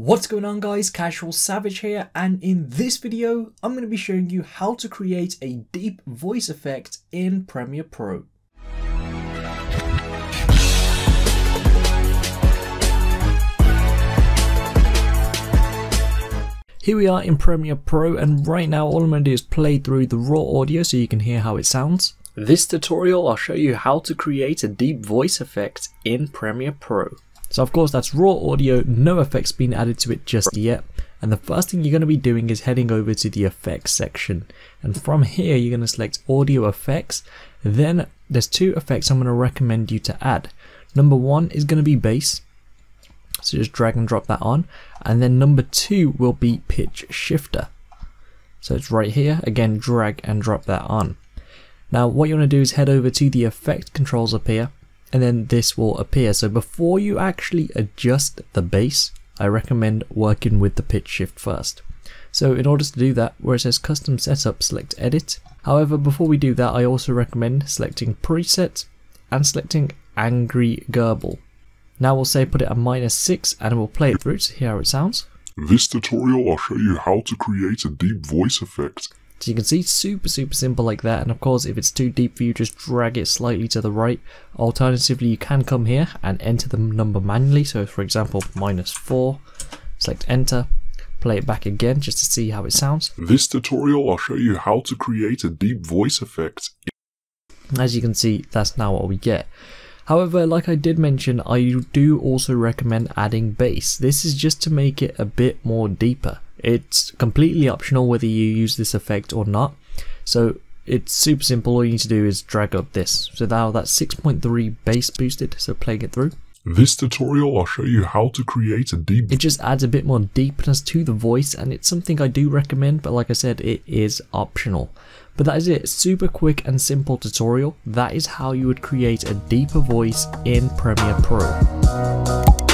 What's going on guys, Casual Savage here and in this video I'm going to be showing you how to create a deep voice effect in Premiere Pro. Here we are in Premiere Pro and right now all I'm going to do is play through the raw audio so you can hear how it sounds. This tutorial I'll show you how to create a deep voice effect in Premiere Pro. So of course that's raw audio, no effects being added to it just yet. And the first thing you're going to be doing is heading over to the effects section. And from here you're going to select audio effects. Then there's two effects I'm going to recommend you to add. Number one is going to be bass. So just drag and drop that on. And then number two will be pitch shifter. So it's right here, again drag and drop that on. Now what you want to do is head over to the effect controls up here and then this will appear. So before you actually adjust the bass, I recommend working with the pitch shift first. So in order to do that, where it says custom setup, select edit. However, before we do that, I also recommend selecting preset and selecting angry gerbil. Now we'll say put it at minus 6 and we'll play it through to hear how it sounds. This tutorial I'll show you how to create a deep voice effect. So you can see super super simple like that and of course if it's too deep for you just drag it slightly to the right. Alternatively you can come here and enter the number manually so for example minus 4, select enter, play it back again just to see how it sounds. This tutorial I'll show you how to create a deep voice effect. As you can see that's now what we get. However, like I did mention, I do also recommend adding bass. This is just to make it a bit more deeper. It's completely optional whether you use this effect or not. So it's super simple. All you need to do is drag up this. So now that's 6.3 bass boosted. So playing it through. This tutorial I'll show you how to create a deep It just adds a bit more deepness to the voice and it's something I do recommend but like I said it is optional. But that is it, super quick and simple tutorial. That is how you would create a deeper voice in Premiere Pro.